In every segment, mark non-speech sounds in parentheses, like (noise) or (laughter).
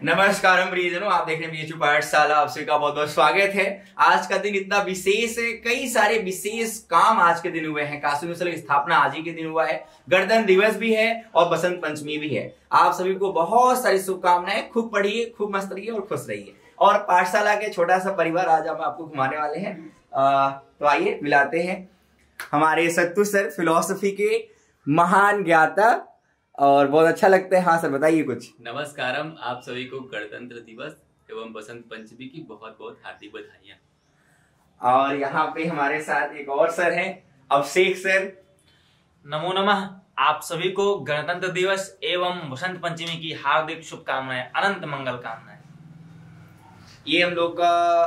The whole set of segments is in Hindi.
नमस्कार हम आप देख रहे हैं पाठशाला, आप सभी का बहुत बहुत स्वागत है। आज का दिन इतना विशेष है, कई सारे विशेष काम आज के दिन हुए हैं। काशी मिश्र की स्थापना आज ही के दिन हुआ है गणतंत्र दिवस भी है और बसंत पंचमी भी है। आप सभी को बहुत सारी शुभकामनाएँ, खूब पढ़िए, खूब मस्त रहिए और खुश रहिए। और पाठशाला के छोटा सा परिवार आज हम आपको घुमाने वाले हैं। तो आइए, मिलाते हैं। हमारे सत्तू सर, फिलोसफी के महान ज्ञाता और बहुत अच्छा लगता है। हाँ सर बताइए कुछ। नमस्कार आप सभी को गणतंत्र दिवस एवं बसंत पंचमी की बहुत बहुत हार्दिक बधाइयाँ। और यहाँ पे हमारे साथ एक और सर हैं अभिषेक सर। नमो नमः। आप सभी को गणतंत्र दिवस एवं बसंत पंचमी की हार्दिक शुभकामनाएँ अनंत मंगल कामनाएँ। ये हम लोग का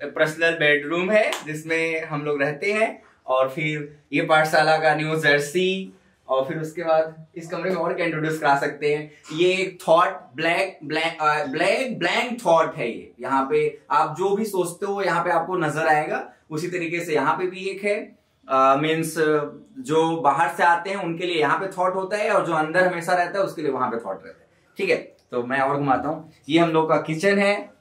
पर्सनल बेडरूम है जिसमें हम लोग रहते हैं। और फिर ये पाठशाला का न्यू जर्सी और फिर उसके बाद इस कमरे में और क्या इंट्रोड्यूस करा सकते हैं? ये एक thought black black black blank thought है ये। यहाँ पे आप जो भी सोचते हो यहाँ पे आपको नज़र आएगा। उसी तरीके से यहाँ पे भी एक है। मीन्स uh, जो बाहर से आते हैं उनके लिए यहाँ पे थॉट होता है और जो अंदर हमेशा रहता है उसके लिए वहाँ पे थॉट रहता है। ठीक है? तो मैं और घुमाता हूँ। ये हम लोग का किचन है।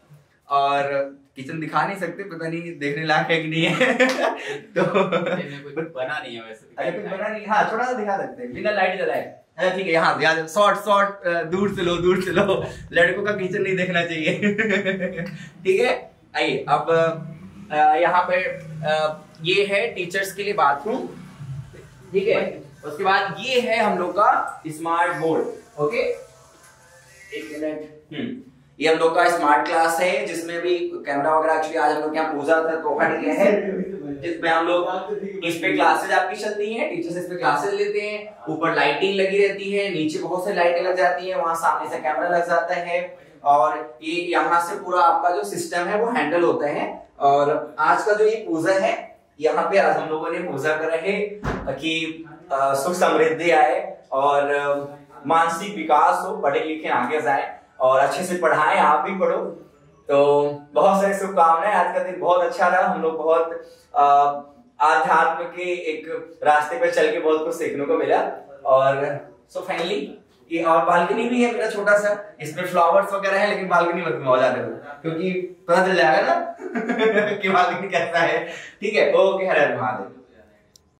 और किचन दिखा नहीं सकते पता नहीं देखने लायक है कि नहीं है। (laughs) तो बना नहीं है वैसे। अरे कुछ बना नहीं हाँ थोड़ा सा दिखा सकते हैं। बिना लाइट जलाए। अच्छा ठीक है यहाँ याद शॉर्ट शॉर्ट दूर से लो दूर से लो। लड़कों का किचन नहीं देखना चाहिए। (laughs) ठीक है आइए अब यहाँ पे ये है टीचर्स के लिए बाथरूम। ठीक है उसके बाद ये है हम लोग का स्मार्ट बोर्ड। ओके? एक मिनट। हम्म। ये हम लोग का स्मार्ट क्लास है जिसमें भी कैमरा वगैरह एक्चुअली आज हम लोग यहाँ पूजा था तो हट है जिसमें हम लोग इस पे क्लासेज आपकी चलती हैं टीचर्स इस पे क्लासेज लेते हैं ऊपर लाइटिंग लगी रहती है नीचे बहुत सारी लाइटें लग जाती है वहाँ सामने से कैमरा लग जाता है और ये यहाँ से पूरा आपका जो सिस्टम है वो हैंडल होता है और आज का जो ये पूजा है यहाँ पे आज हम लोगों ने पूजा कर रहे कि सुख समृद्धि आए और मानसिक विकास हो पढ़े लिखे आगे जाए। और अच्छे से पढ़ाएँ, आप भी पढ़ो। तो बहुत सारी शुभकामनाएँ, आज का दिन बहुत अच्छा रहा। हम लोग बहुत आध्यात्म के एक रास्ते पर चल के बहुत कुछ सीखने को मिला। और सो so फाइनली ये, और बालकनी भी है मेरा छोटा सा। इसमें फ्लावर्स वगैरह है, लेकिन बालकनी मत मौजा करो क्योंकि पता चल जाएगा ना (laughs) कि बालकनी कैसा है। ठीक है? ओके हरे महादेव।